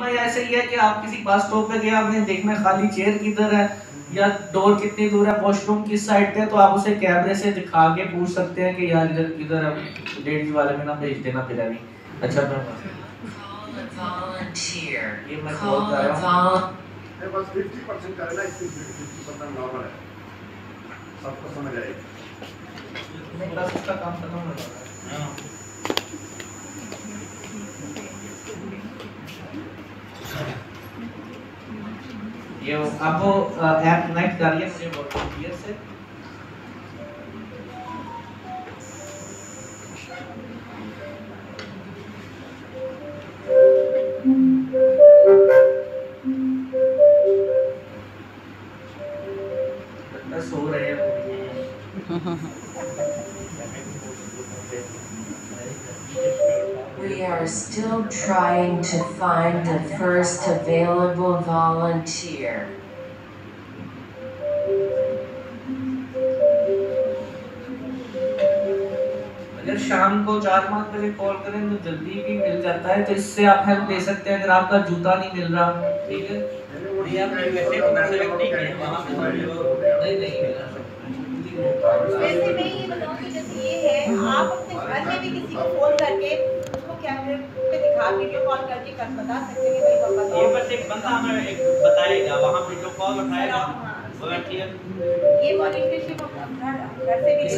भाई ऐसे ही है कि आप किसी बस स्टॉप पे गए आपने देखना है खाली चेयर किधर है या डोर कितनी दूर है वॉशरूम किस साइड पे तो आप उसे कैमरे से दिखा के पूछ सकते हैं कि यार इधर किधर है लेडीज़ वाले में ना भेज देना फिर अभी अच्छा मैं. ये मैं बोल a रहा हूँ बस 50% करें ना इसकी 50% नॉर्मल है। सबको समझ आएगी। मेरा उसका काम खत्म हो। जाता ये आप वो ऐप कनेक्ट करिए मुझे वॉलंटियर से लगता है सो रहे हैं। We are still trying to find the first available volunteer. अगर शाम को चार पाँच बजे कॉल करें तो जल्दी भी मिल जाता है तो इससे आप हेल्प ले सकते हैं अगर आपका जूता नहीं मिल रहा। ठीक है? नहीं आपने वैसे सेलेक्ट नहीं किया वहाँ पे नहीं नहीं मिला। वैसे मैं ये बताऊँगी जैसे ये है आप अपने घर में भी किसी को फ़ोन करके उसको कैमरे वीडियो कॉल करके कर बता सकते हैं भाई पापा ये बस एक बंदा हमें एक बताएगा वहाँ वीडियो कॉल उठाएगा हाँ, ये मॉनिटरशिप घर घर से भी